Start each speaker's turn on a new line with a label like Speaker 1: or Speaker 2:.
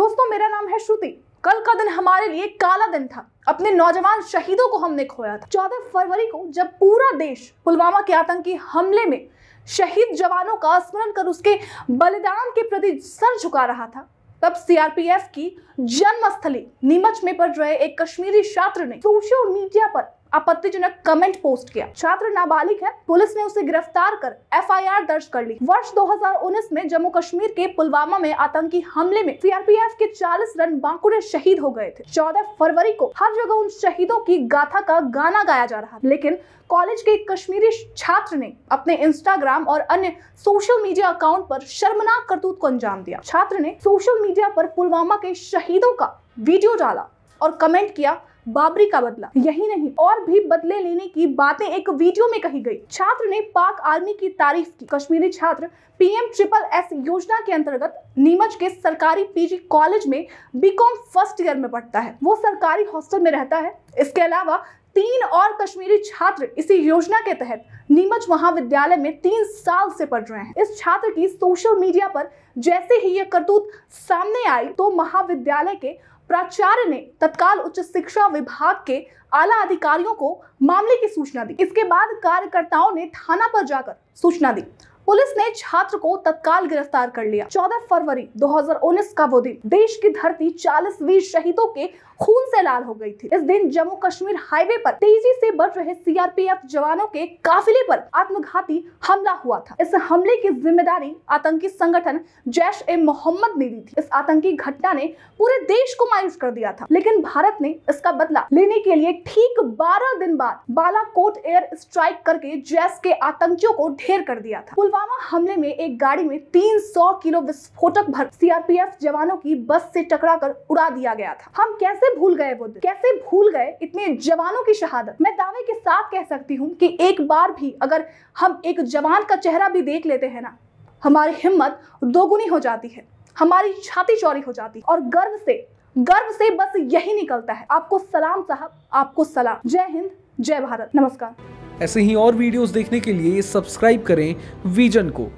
Speaker 1: दोस्तों, मेरा नाम है श्रुति। कल का दिन हमारे लिए काला दिन था। अपने नौजवान शहीदों को हमने खोया था। चौदह फरवरी को जब पूरा देश पुलवामा के आतंकी हमले में शहीद जवानों का स्मरण कर उसके बलिदान के प्रति सर झुका रहा था, तब सीआरपीएफ की जन्मस्थली नीमच में पढ़ रहे एक कश्मीरी छात्र ने सोशल मीडिया पर आपत्तिजनक कमेंट पोस्ट किया। छात्र नाबालिग है, पुलिस ने उसे गिरफ़्तार कर एफआईआर दर्ज कर ली। वर्ष 2019 में जम्मू कश्मीर के पुलवामा में आतंकी हमले में सीआरपीएफ के 40 रन बांकुरे शहीद हो गए थे। 14 फरवरी को हर जगह उन शहीदों की गाथा का गाना गाया जा रहा लेकिन कॉलेज के एक कश्मीरी छात्र ने अपने इंस्टाग्राम और अन्य सोशल मीडिया अकाउंट पर शर्मनाक करतूत को अंजाम दिया। छात्र ने सोशल मीडिया पर पुलवामा के शहीदों का वीडियो डाला और कमेंट किया बाबरी का बदला। यही नहीं, और भी बदले लेने की बातें एक वीडियो में कही गई। छात्र ने पाक आर्मी की तारीफ़ की। कश्मीरी छात्र पीएम ट्रिपल एस योजना के अंतर्गत नीमच के सरकारी पीजी कॉलेज में बीकॉम फ़र्स्ट ईयर में पढ़ता है। वो सरकारी हॉस्टल में रहता है। इसके अलावा तीन और कश्मीरी छात्र इसी योजना के तहत नीमच महाविद्यालय में तीन साल से पढ़ रहे हैं। इस छात्र की सोशल मीडिया पर जैसे ही यह करतूत सामने आई तो महाविद्यालय के प्राचार्य ने तत्काल उच्च शिक्षा विभाग के आला अधिकारियों को मामले की सूचना दी। इसके बाद कार्यकर्ताओं ने थाना पर जाकर सूचना दी। पुलिस ने छात्र को तत्काल गिरफ़्तार कर लिया। 14 फरवरी 2019 का वो दिन। देश की धरती 40 वीर शहीदों के खून से लाल हो गई थी। इस दिन जम्मू कश्मीर हाईवे पर तेज़ी से बढ़ रहे सीआरपीएफ जवानों के काफिले पर आत्मघाती हमला हुआ था। इस हमले की ज़िम्मेदारी आतंकी संगठन जैश ए मोहम्मद ने ली थी। इस आतंकी घटना ने पूरे देश को मायूस कर दिया था। लेकिन भारत ने इसका बदला लेने के लिए ठीक 12 दिन बाद बालाकोट एयर स्ट्राइक करके जैश के आतंकियों को ढेर कर दिया था। पुलवामा हमले में एक गाड़ी में 300 किलो विस्फोटक भर सीआरपीएफ जवानों की बस से टकराकर उड़ा दिया गया था। हम कैसे भूल गए वो दिन? कैसे भूल गए इतने जवानों की शहादत? मैं दावे के साथ कह सकती हूँ कि एक बार भी अगर हम एक जवान का चेहरा भी देख लेते हैं ना, हमारी हिम्मत दोगुनी हो जाती है, हमारी छाती चौड़ी हो जाती है और गर्व से गर्व से बस यही निकलता है। आपको सलाम साहब, आपको सलाम। जय हिंद, जय भारत। नमस्कार।
Speaker 2: ऐसे ही और वीडियोस देखने के लिए सब्सक्राइब करें विजन को।